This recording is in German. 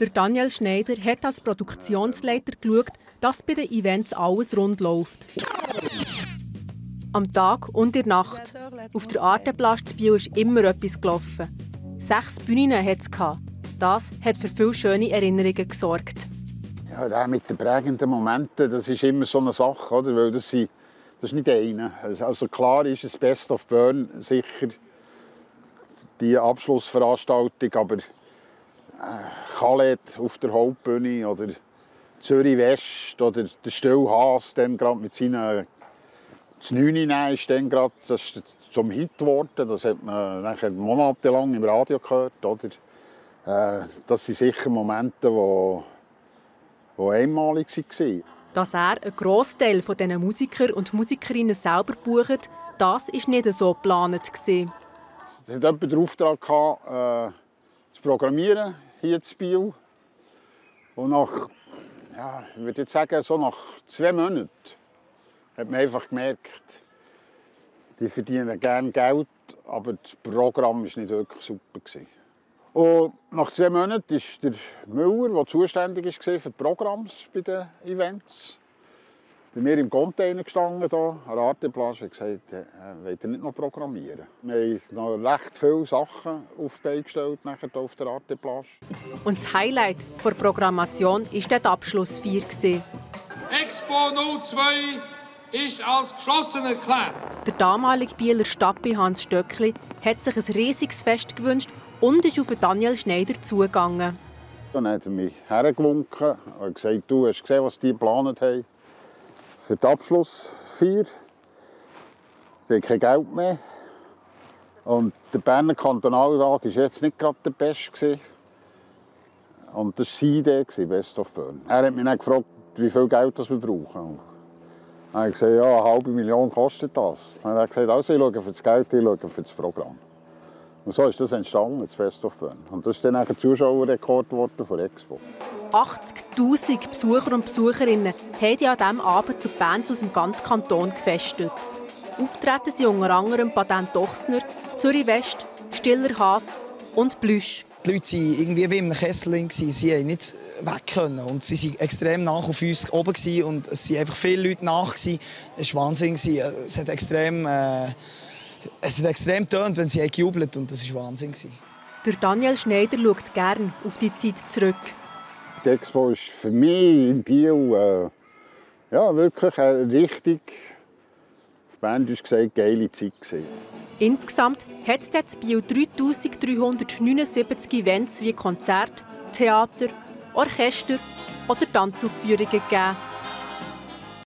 Der Daniel Schneider hat als Produktionsleiter geschaut, dass bei den Events alles rund läuft. Am Tag und in der Nacht. Auf der Artenplast Biel ist immer etwas gelaufen. Sechs Bühnen hat es. Das hat für viele schöne Erinnerungen gesorgt. Ja, der mit den prägenden Momenten, das ist immer so eine Sache, oder? Weil das, sind, das ist nicht eine. Also klar ist es Best of Bern sicher die Abschlussveranstaltung, aber Khaled auf der Hauptbühne oder Zürich West oder der Stillhas dann gerade mit seinen das 9 ist dann gerade das zum Hit geworden. Das hat man nachher monatelang im Radio gehört. Oder? Äh, das sind sicher Momente, die, die einmalig waren. Dass er einen Großteil dieser Musiker und Musikerinnen selber bucht, das war nicht so geplant. Es hat jemand den Auftrag, äh, zu programmieren hier zu Biel. Und nach, ja, ich würde jetzt sagen, so nach zwei Monaten hat man einfach gemerkt, die verdienen gerne Geld, aber das Programm war nicht wirklich super. Und nach zwei Monaten ist der Müller, der zuständig war für die Programme bei den Events, bei mir im Container gestanden, hier, an der Arteplage, und gesagt, äh, wollt ihr nicht noch programmieren? Wir haben noch recht viele Sachen auf die gestellt nachher auf der Arteplage. Und das Highlight der Programmation war die Abschlussfeier. Expo 02 ist als geschlossen erklärt. Der damalige Bieler Stappi Hans Stöckli hat sich ein riesiges Fest gewünscht und ist auf Daniel Schneider zugegangen. Dann hat er mich hergewunken und gesagt, du hast gesehen, was die geplant haben für die Abschlussfeier. Sie haben kein Geld mehr. Und der Berner Kantonaltag war jetzt nicht gerade der Beste. Und das war seine Idee, Best of Bern. Er hat mich dann gefragt, wie viel Geld wir brauchen. Dann habe gesagt, ja, eine halbe Million kostet das. Dann hat gesagt, also ich schaue für das Geld, ich schaue für das Programm. Und so ist das entstanden, das Best of Bern. Und das ist dann ein Zuschauerrekord geworden von Expo. 80'000 Besucher und Besucherinnen haben an diesem Abend zu Bands aus dem ganzen Kanton gefestet. Auftreten sind unter anderem Patent Dochsner, Zürich West, Stiller Haas und Blüsch. Die Leute waren irgendwie wie im Kessel. Sie haben nicht weg können. Und sie waren extrem nach auf uns oben und es waren einfach viele Leute nach. Es war Wahnsinn. Es hat extrem, äh, es hat extrem getönt, wenn sie gejubelt und das war Wahnsinn. Der Daniel Schneider schaut gerne auf die Zeit zurück. Die Expo ist für mich in Biel äh, ja, wirklich eine richtig, auf Berndeutsch gesagt, geile Zeit. Gewesen. Insgesamt hat es in Biel 3379 Events wie Konzerte, Theater, Orchester oder Tanzaufführungen gegeben.